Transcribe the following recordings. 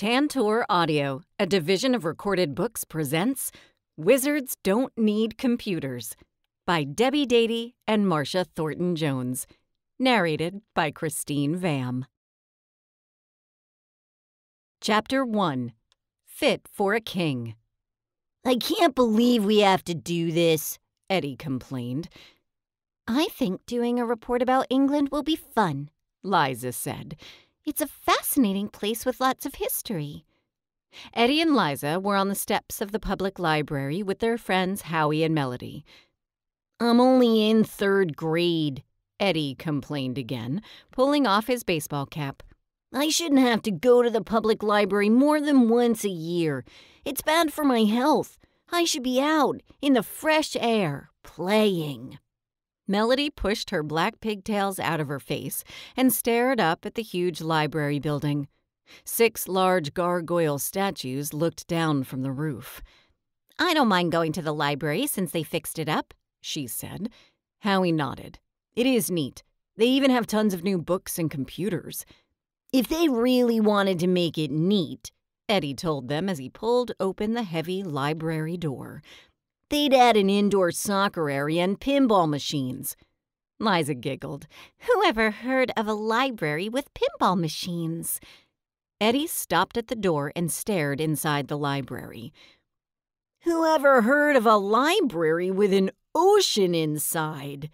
Tantor Audio, a division of Recorded Books, presents Wizards Don't Need Computers by Debbie Dadey and Marcia Thornton Jones. Narrated by Khristine Hvam. Chapter 1 Fit for a King. I can't believe we have to do this, Eddie complained. I think doing a report about England will be fun, Liza said. It's a fascinating place with lots of history. Eddie and Liza were on the steps of the public library with their friends Howie and Melody. I'm only in third grade, Eddie complained again, pulling off his baseball cap. I shouldn't have to go to the public library more than once a year. It's bad for my health. I should be out in the fresh air, playing. Melody pushed her black pigtails out of her face and stared up at the huge library building. Six large gargoyle statues looked down from the roof. I don't mind going to the library since they fixed it up, she said. Howie nodded. It is neat. They even have tons of new books and computers. If they really wanted to make it neat, Eddie told them as he pulled open the heavy library door. They'd add an indoor soccer area and pinball machines. Liza giggled. Who ever heard of a library with pinball machines? Eddie stopped at the door and stared inside the library. Who ever heard of a library with an ocean inside?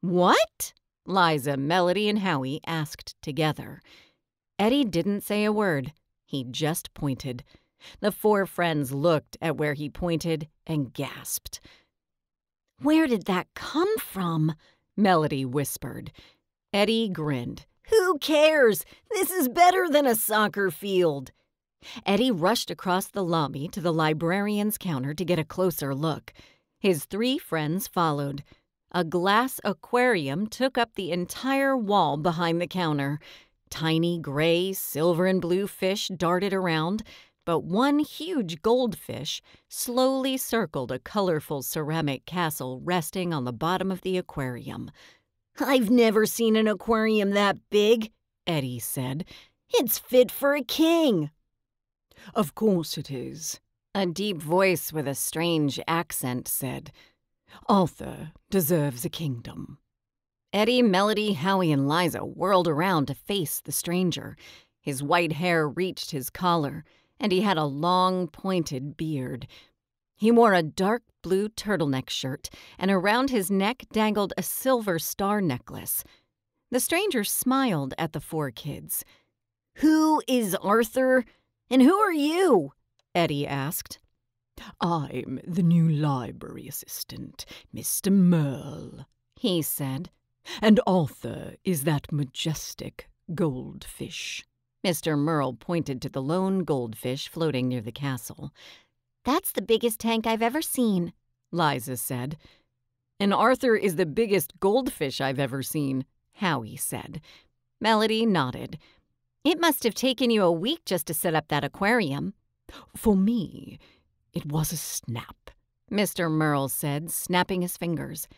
What? Liza, Melody, and Howie asked together. Eddie didn't say a word. He just pointed. The four friends looked at where he pointed and gasped. Where did that come from? Melody whispered. Eddie grinned. Who cares? This is better than a soccer field. Eddie rushed across the lobby to the librarian's counter to get a closer look. His three friends followed. A glass aquarium took up the entire wall behind the counter. Tiny gray, silver, and blue fish darted around, but one huge goldfish slowly circled a colorful ceramic castle resting on the bottom of the aquarium. I've never seen an aquarium that big, Eddie said. It's fit for a king. Of course it is, a deep voice with a strange accent said. Arthur deserves a kingdom. Eddie, Melody, Howie, and Liza whirled around to face the stranger. His white hair reached his collar and he had a long, pointed beard. He wore a dark blue turtleneck shirt, and around his neck dangled a silver star necklace. The stranger smiled at the four kids. Who is Arthur? And who are you? Eddie asked. I'm the new library assistant, Mr. Merle, he said. And Arthur is that majestic goldfish. Mr. Merle pointed to the lone goldfish floating near the castle. That's the biggest tank I've ever seen, Liza said. And Arthur is the biggest goldfish I've ever seen, Howie said. Melody nodded. It must have taken you a week just to set up that aquarium. For me, it was a snap, Mr. Merle said, snapping his fingers.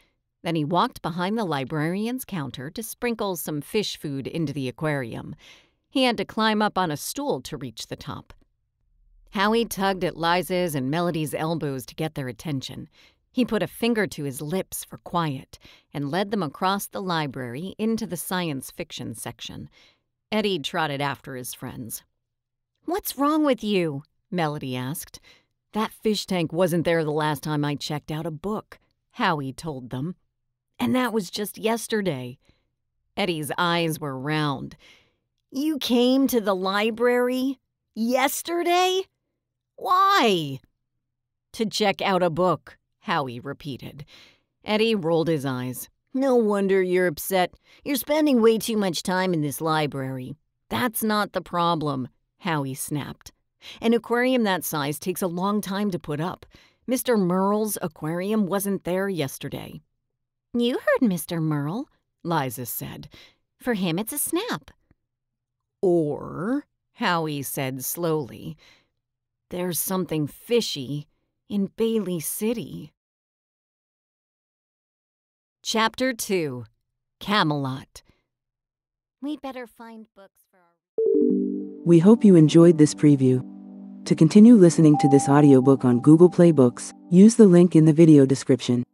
Then he walked behind the librarian's counter to sprinkle some fish food into the aquarium. He had to climb up on a stool to reach the top. Howie tugged at Liza's and Melody's elbows to get their attention. He put a finger to his lips for quiet and led them across the library into the science fiction section. Eddie trotted after his friends. What's wrong with you? Melody asked. That fish tank wasn't there the last time I checked out a book, Howie told them. And that was just yesterday. Eddie's eyes were round. You came to the library yesterday? Why? To check out a book, Howie repeated. Eddie rolled his eyes. No wonder you're upset. You're spending way too much time in this library. That's not the problem, Howie snapped. An aquarium that size takes a long time to put up. Mr. Merle's aquarium wasn't there yesterday. You heard Mr. Merle, Liza said. For him, it's a snap. Or, Howie said slowly, there's something fishy in Bailey City. Chapter 2 Camelot We'd better find books for our. We hope you enjoyed this preview. To continue listening to this audiobook on Google Play Books, use the link in the video description.